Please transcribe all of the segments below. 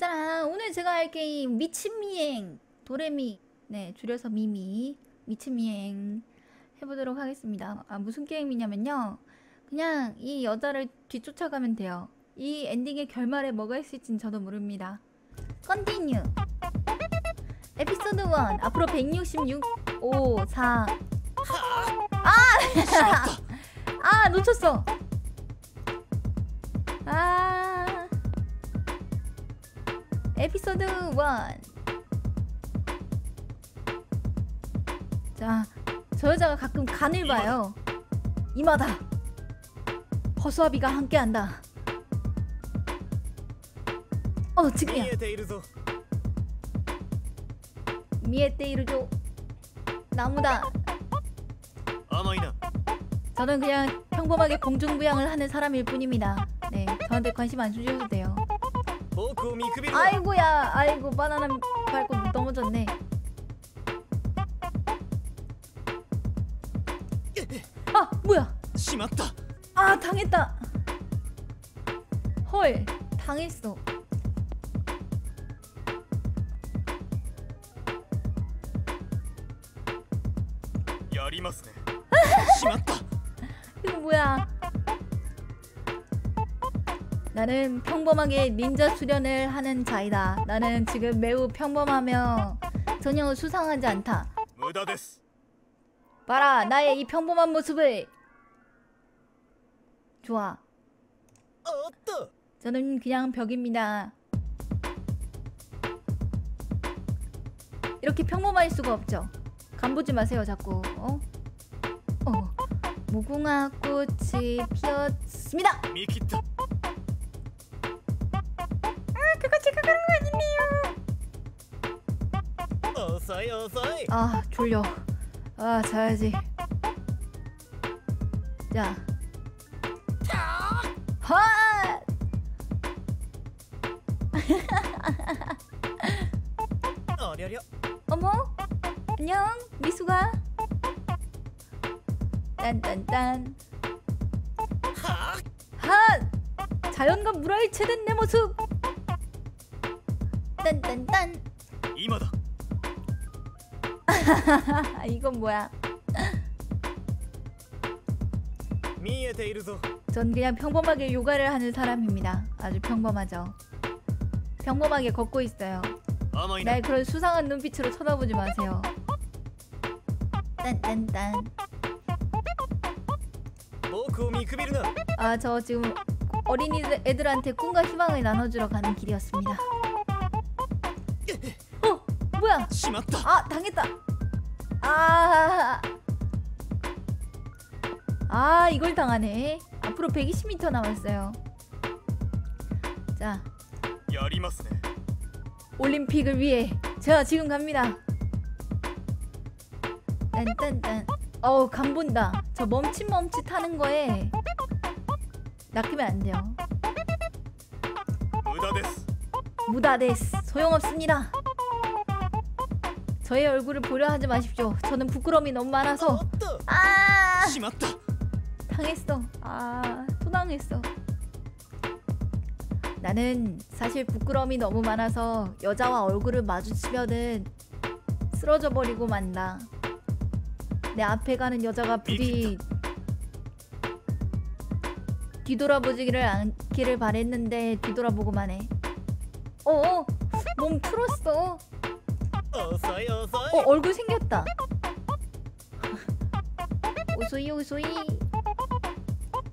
자 오늘 제가 할 게임 미친미행. 도레미. 네 줄여서 미미. 미친미행. 해보도록 하겠습니다. 아 무슨 게임이냐면요. 그냥 이 여자를 뒤쫓아가면 돼요. 이 엔딩의 결말에 뭐가 있을진 저도 모릅니다. Continue. 에피소드 1 앞으로 166 5 4 아! 아 놓쳤어. 아 에피소드 1. 자, 저 여자가 가끔 간을 봐요. 이마다. 허수아비가 함께한다. 어, 지금이야. 미에테이르조 나무다. 저는 그냥 평범하게 공중부양을 하는 사람일 뿐입니다. 네, 저한테 관심 안 주셔도 돼요. 아이고야. 아이고 바나나 밟고 넘어졌네. 아 뭐야? 심었다. 아 당했다. 헐 당했어. 야리마스 심었다. 이거 뭐야? 나는 평범하게 닌자 수련을 하는 자이다. 나는 지금 매우 평범하며 전혀 수상하지 않다. 무다데스. 봐라 나의 이 평범한 모습을. 좋아. 저는 그냥 벽입니다. 이렇게 평범할 수가 없죠. 간보지 마세요 자꾸. 어? 어. 무궁화 꽃이 피었습니다. 미키타. 어서이 어서이. 아 졸려. 아 자야지. 자. 어려려. 어머. 안녕 미수가. 딴딴딴. 핫. 자연과 물화일체된 내 모습. 딴딴딴. 이마다. 이건 뭐야? 전 그냥 평범하게 요가를 하는 사람입니다. 아주 평범하죠. 평범하게 걷고 있어요. 날 그런 수상한 눈빛으로 쳐다보지 마세요. 딴딴딴. 아, 저 지금 어린이 애들한테 꿈과 희망을 나눠주러 가는 길이었습니다. 어, 뭐야? 아, 당했다. 아, 아 이걸 당하네. 앞으로 120m 남았어요. 자, 올림픽을 위해 제가 지금 갑니다. 딴딴딴. 어우 간 본다. 저 멈칫멈칫 하는 거에 낚이면 안 돼요. 무다데스. 무다데스. 소용없습니다. 저의 얼굴을 보려 하지 마십시오. 저는 부끄러움이 너무 많아서. 아! 당했어. 아, 소당했어. 나는 사실 부끄러움이 너무 많아서 여자와 얼굴을 마주치면은 쓰러져 버리고 만다. 내 앞에 가는 여자가 부디 뒤돌아보지기를 않기를 바랬는데 뒤돌아보고만 해. 어, 어, 몸 풀었어. 어 얼굴 생겼다. 오소이 오소이.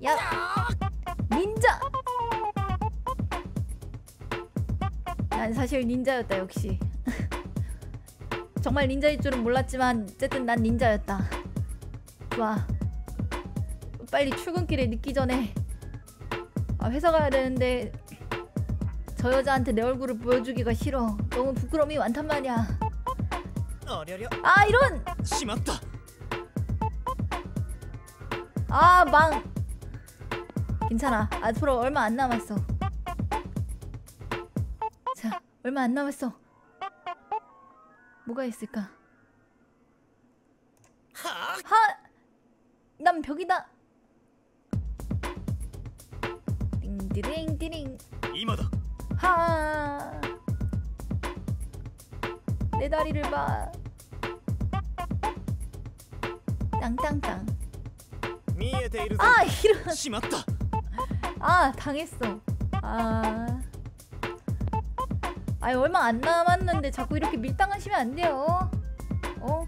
야 닌자. 난 사실 닌자였다 역시. 정말 닌자일 줄은 몰랐지만 어쨌든 난 닌자였다. 좋아. 빨리 출근길에 늦기 전에 아, 회사 가야 되는데 저 여자한테 내 얼굴을 보여주기가 싫어. 너무 부끄러움이 많단 말이야. 아 이런. 심었다. 아 망. 괜찮아. 앞으로 얼마 안 남았어. 자 얼마 안 남았어. 뭐가 있을까? 하. 난 벽이다. 띵디링 띠링. 이마다. 하. 내 다리를 봐. 땅땅땅. 아 이런. 아 당했어. 아. 아 얼마 안 남았는데 자꾸 이렇게 밀당하시면 안 돼요. 어?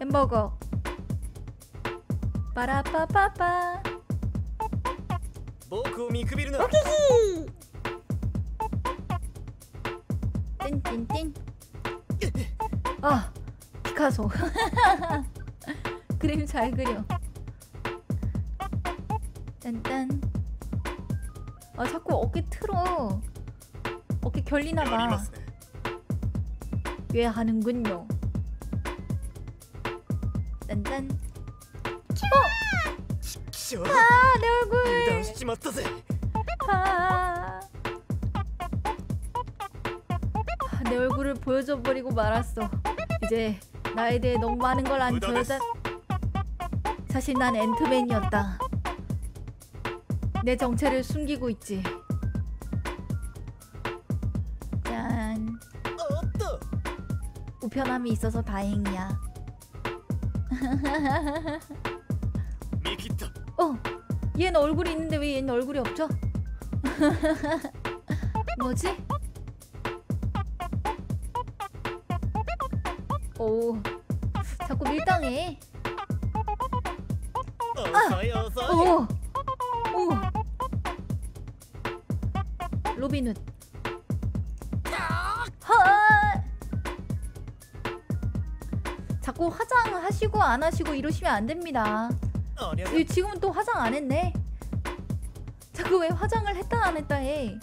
햄버거. 빠라빠빠빠. 오키키. 띵띵띵. 아. 피카소. 그림 잘 그려. 짠짠 아 자꾸 어깨 틀어. 어깨 결리나봐. 왜 하는군요? 짠짠 어! 아내 얼굴. 아. 아, 내 얼굴을 보여줘버리고 말았어. 이제 나에 대해 너무 많은 걸 아는 저 사실 난 엔트맨이었다. 내 정체를 숨기고 있지. 짠. 우편함이 있어서 다행이야. 어, 얘는 얼굴이 있는데 왜 얘는 얼굴이 없죠? 뭐지? 오 자꾸 밀당해 아! 오! 오! 로빈은 자꾸 화장하시고 안 하시고 이러시면 안 됩니다 지금은 또 화장 안 했네 자꾸 왜 화장을 했다 안 했다 해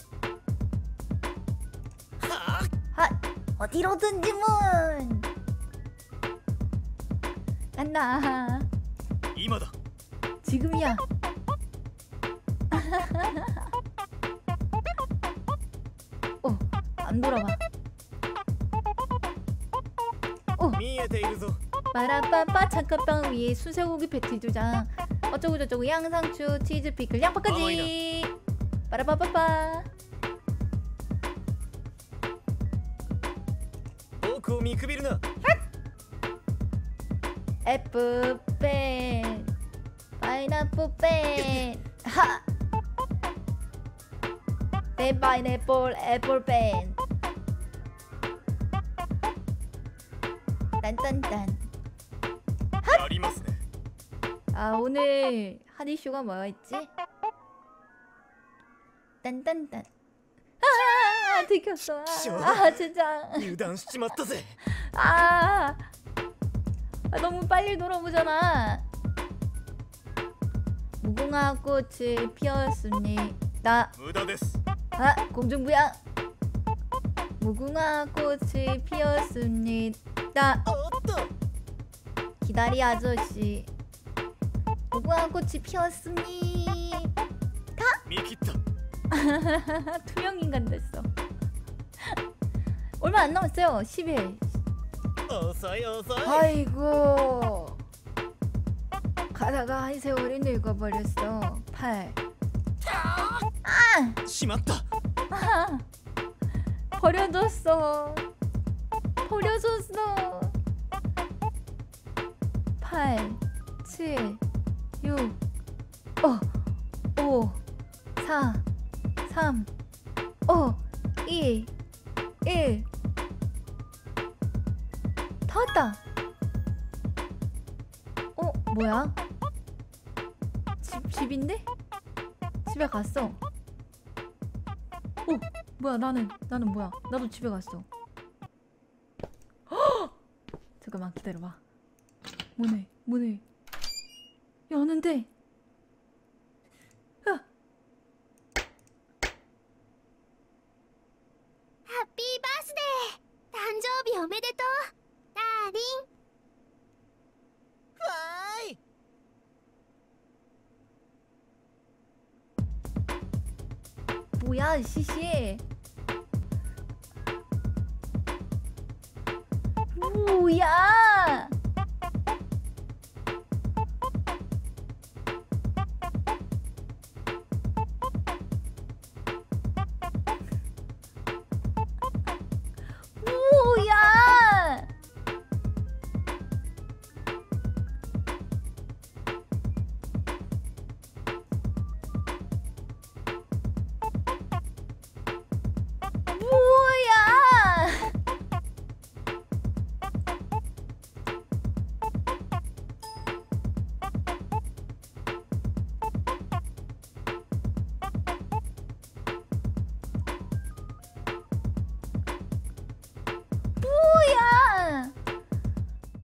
하! 어디로든지 문! 간다. 이마다. 지금이야. 어, 안 돌아와. 어. 마라빠빠 잠깐빵 위에 수세고기 패티 두장 어쩌고저쩌고 양상추 치즈 피클 양파까지 빠라빠빠빠 오크 미크비르나 애플펜 파인애플펜 하! 내 파인애플 애플펜 딴딴딴 아 오늘 한 이슈가 뭐였지? 딴딴딴. 아, 아, 아 들켰어. 아, 아 진짜. 유단시지 맞다세. 아 아, 너무 빨리 돌아오잖아. 무궁화 꽃이 피었습니다 아 공중부양 무궁화 꽃이 피었습니다 기다리 아저씨. 무궁화 꽃이 피었습니다 투명 인간 됐어. 얼마 안 남았어요. 10일. 아이고. 가다가 한 세월이 늙어버렸어. 팔. 아! 심었다. 아, 버려줬어. 버려줬어. 8 7 6 어, 5 4 3 5 2 1 다 왔다. 어 뭐야? 집, 집인데? 집에 갔어. 어 뭐야? 나는 나는 뭐야? 나도 집에 갔어. 헉! 잠깐만 기다려봐. 문을 문을 여는데 뭐야 시시 뭐야